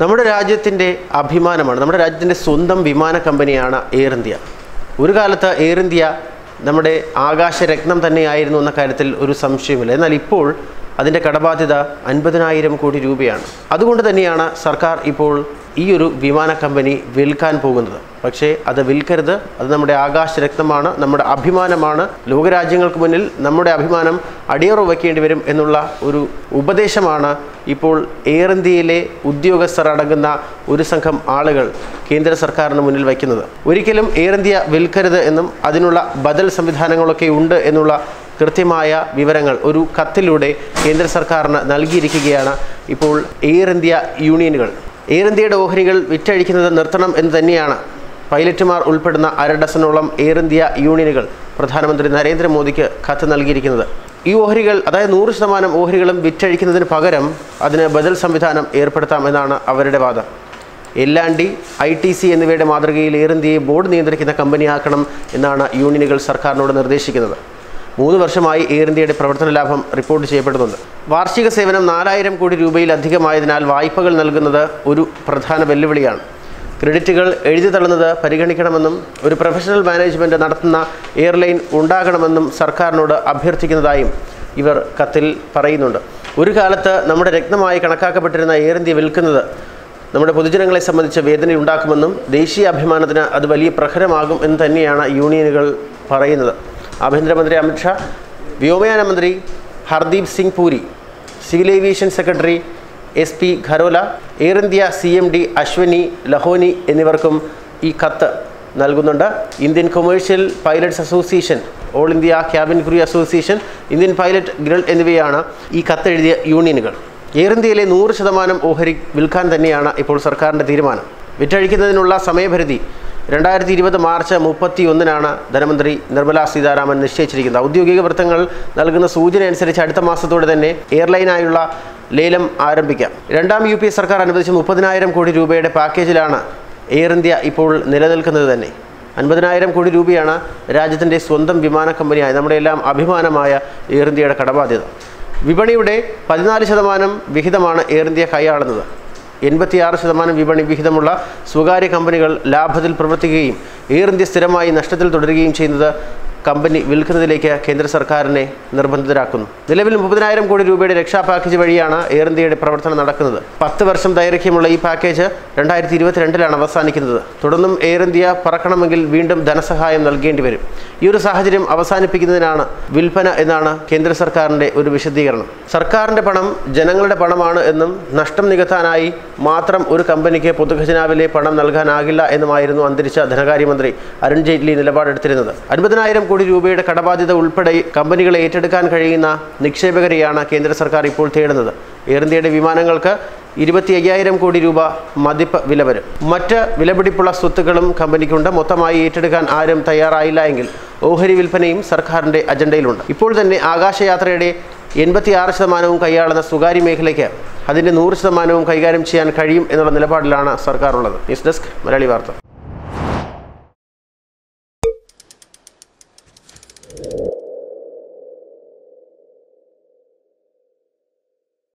നമ്മുടെ രാജ്യത്തിന്റെ അഭിമാനമാണ്. നമ്മുടെ രാജ്യത്തിന്റെ സ്വന്തം വിമാന കമ്പനിയാണ് എയർ ഇന്ത്യ ഒരു കാലത്ത് എയർ ഇന്ത്യ നമ്മുടെ ആകാശരത്നം തന്നെയായിരുന്നു എന്ന കാര്യത്തിൽ ഒരു സംശയമില്ല എന്നാൽ ഇപ്പോൾ അതിന്റെ കടബാധ്യത അൻപതിനായിരം കോടി രൂപയാണ്. അതുകൊണ്ട് തന്നെയാണ് സർക്കാർ ഇപ്പോൾ ഈ ഒരു വിമാന കമ്പനി വിൽക്കാൻ പോകുന്നത്. പക്ഷേ അത് വിൽക്കരുത്. അത് നമ്മുടെ ആകാശ രക്തമാണ് നമ്മുടെ അഭിമാനമാണ്. ലോകരാജ്യങ്ങൾക്ക് മുന്നിൽ നമ്മുടെ അഭിമാനം അടിയറ വയ്ക്കേണ്ടി വരും എന്നുള്ള ഒരു ഉപദേശമാണ് ഇപ്പോൾ എയർ ഇന്ത്യയിലെ ഉദ്യോഗസ്ഥർ അടങ്ങുന്ന ഒരു സംഘം ആളുകൾ കേന്ദ്ര സർക്കാരിന് മുന്നിൽ വയ്ക്കുന്നത്. ഒരിക്കലും എയർ ഇന്ത്യ വിൽക്കരുത് എന്നും അതിനുള്ള ബദൽ സംവിധാനങ്ങളൊക്കെ ഉണ്ട് എന്നുള്ള കൃത്യമായ വിവരങ്ങൾ ഒരു കത്തിലൂടെ കേന്ദ്ര സർക്കാരിന് നൽകിയിരിക്കുകയാണ് ഇപ്പോൾ എയർ ഇന്ത്യ യൂണിയനുകൾ. എയർ ഇന്ത്യയുടെ ഓഹരികൾ വിറ്റഴിക്കുന്നത് നിർത്തണം എന്ന് തന്നെയാണ് പൈലറ്റുമാർ ഉൾപ്പെടുന്ന അര ഡസനോളം എയർ ഇന്ത്യ യൂണിയനുകൾ പ്രധാനമന്ത്രി നരേന്ദ്രമോദിക്ക് കത്ത് നൽകിയിരിക്കുന്നത്. ഈ ഓഹരികൾ അതായത് നൂറ് ശതമാനം ഓഹരികളും വിറ്റഴിക്കുന്നതിന് പകരം അതിന് ബദൽ സംവിധാനം ഏർപ്പെടുത്താമെന്നാണ് അവരുടെ വാദം. എല്ലാണ്ടി ഐ ടി സി എന്നിവയുടെ മാതൃകയിൽ എയർ ഇന്ത്യയെ ബോർഡ് നിയന്ത്രിക്കുന്ന കമ്പനിയാക്കണം എന്നാണ് യൂണിയനുകൾ സർക്കാരിനോട് നിർദ്ദേശിക്കുന്നത്. മൂന്ന് വർഷമായി എയർ ഇന്ത്യയുടെ പ്രവർത്തന ലാഭം റിപ്പോർട്ട് ചെയ്യപ്പെടുന്നുണ്ട്. വാർഷിക സേവനം നാലായിരം കോടി രൂപയിലധികമായതിനാൽ വായ്പകൾ നൽകുന്നത് ഒരു പ്രധാന വെല്ലുവിളിയാണ്. ക്രെഡിറ്റുകൾ എഴുതി തള്ളുന്നത് പരിഗണിക്കണമെന്നും ഒരു പ്രൊഫഷണൽ മാനേജ്മെന്റ് നടത്തുന്ന എയർലൈൻ ഉണ്ടാകണമെന്നും സർക്കാരിനോട് അഭ്യർത്ഥിക്കുന്നതായും ഇവർ കത്തിൽ പറയുന്നുണ്ട്. ഒരു കാലത്ത് നമ്മുടെ രക്തമായി കണക്കാക്കപ്പെട്ടിരുന്ന എയർ ഇന്ത്യ വിൽക്കുന്നത് നമ്മുടെ പൊതുജനങ്ങളെ സംബന്ധിച്ച് വേദനയുണ്ടാക്കുമെന്നും ദേശീയ അഭിമാനത്തിന് അത് വലിയ പ്രഹരമാകും എന്ന് തന്നെയാണ് യൂണിയനുകൾ പറയുന്നത്. ആഭ്യന്തരമന്ത്രി അമിത്ഷാ വ്യോമയാന മന്ത്രി Hardeep Singh Puri civil aviation secretary S P Kharola Air India C M D Ashwani Lohani എന്നിവർക്കും ഈ കത്ത് നൽകുന്നുണ്ട്. Indian commercial pilots association all India cabin crew association Indian pilot guild എന്നിവയാണ് ഈ കത്തെഴുതിയ യൂണിയനുകൾ. എയർ ഇന്ത്യയിലെ നൂറ് ശതമാനം ഓഹരി വിൽക്കാൻ തന്നെയാണ് ഇപ്പോൾ സർക്കാരിന്റെ തീരുമാനം. വിറ്റഴിക്കുന്നതിനുള്ള സമയപരിധി രണ്ടായിരത്തി ഇരുപത് മാർച്ച് മുപ്പത്തി ഒന്നിനാണ് ധനമന്ത്രി നിർമ്മലാ സീതാരാമൻ നിശ്ചയിച്ചിരിക്കുന്നത്. ഔദ്യോഗിക വൃത്തങ്ങൾ നൽകുന്ന സൂചന അനുസരിച്ച് അടുത്ത മാസത്തോടെ തന്നെ എയർലൈനായുള്ള ലേലം ആരംഭിക്കാം. രണ്ടാം യു സർക്കാർ അനുവദിച്ച മുപ്പതിനായിരം കോടി രൂപയുടെ പാക്കേജിലാണ് എയർ ഇന്ത്യ ഇപ്പോൾ നിലനിൽക്കുന്നത് തന്നെ. അൻപതിനായിരം കോടി രൂപയാണ് രാജ്യത്തിന്റെ സ്വന്തം വിമാന കമ്പനിയായ നമ്മുടെ എല്ലാം അഭിമാനമായ എയർ ഇന്ത്യയുടെ കടബാധ്യത. വിപണിയുടെ പതിനാല് ശതമാനം വിഹിതമാണ് എയർ ഇന്ത്യ കൈയാളുന്നത്. എൺപത്തിയാറ് ശതമാനം വിപണി വിഹിതമുള്ള സ്വകാര്യ കമ്പനികൾ ലാഭത്തിൽ പ്രവർത്തിക്കുകയും എയർ ഇന്ത്യ സ്ഥിരമായി നഷ്ടത്തിൽ തുടരുകയും ചെയ്യുന്നത് കമ്പനി വിൽക്കുന്നതിലേക്ക് കേന്ദ്ര സർക്കാരിനെ നിർബന്ധിതരാക്കുന്നു. നിലവിൽ മുപ്പതിനായിരം കോടി രൂപയുടെ രക്ഷാ പാക്കേജ് വഴിയാണ് എയർ ഇന്ത്യയുടെ പ്രവർത്തനം നടക്കുന്നത്. പത്ത് വർഷം ദൈർഘ്യമുള്ള ഈ പാക്കേജ് രണ്ടായിരത്തി ഇരുപത്തിരണ്ടിലാണ് അവസാനിക്കുന്നത്. തുടർന്നും എയർ ഇന്ത്യ പറക്കണമെങ്കിൽ വീണ്ടും ധനസഹായം നൽകേണ്ടി വരും. ഈ ഒരു സാഹചര്യം അവസാനിപ്പിക്കുന്നതിനാണ് വിൽപ്പന എന്നാണ് കേന്ദ്ര സർക്കാരിന്റെ ഒരു വിശദീകരണം. സർക്കാരിന്റെ പണം ജനങ്ങളുടെ പണമാണ് എന്നും നഷ്ടം നികത്താനായി മാത്രം ഒരു കമ്പനിക്ക് പൊതുഖജനാവിലെ പണം നൽകാനാകില്ല എന്നുമായിരുന്നു അന്തരിച്ച ധനകാര്യമന്ത്രി അരുൺ ജെയ്റ്റ്ലി നിലപാടെടുത്തിരുന്നത്. അൻപതിനായിരം കോടി രൂപയുടെ കടബാധ്യത ഉൾപ്പെടെ കമ്പനികളെ ഏറ്റെടുക്കാൻ കഴിയുന്ന നിക്ഷേപകരെയാണ് കേന്ദ്ര സർക്കാർ ഇപ്പോൾ തേടുന്നത്. എയർ ഇന്ത്യയുടെ വിമാനങ്ങൾക്ക് ഇരുപത്തി അയ്യായിരം കോടി രൂപ മതിപ്പ് വില വരും. മറ്റ് വിലപിടിപ്പുള്ള സ്വത്തുക്കളും കമ്പനിക്കുണ്ട്. മൊത്തമായി ഏറ്റെടുക്കാൻ ആരും തയ്യാറായില്ല എങ്കിൽ ഓഹരി വിൽപ്പനയും സർക്കാരിന്റെ അജണ്ടയിലുണ്ട്. ഇപ്പോൾ തന്നെ ആകാശയാത്രയുടെ എൺപത്തിയാറ് ശതമാനവും കൈയാളുന്ന സ്വകാര്യ മേഖലയ്ക്ക് അതിന്റെ നൂറ് ശതമാനവും കൈകാര്യം ചെയ്യാൻ കഴിയും എന്നുള്ള നിലപാടിലാണ് സർക്കാർ ഉള്ളത് ന്യൂസ് ഡെസ്ക് മലയാളി വാർത്ത. Thank you.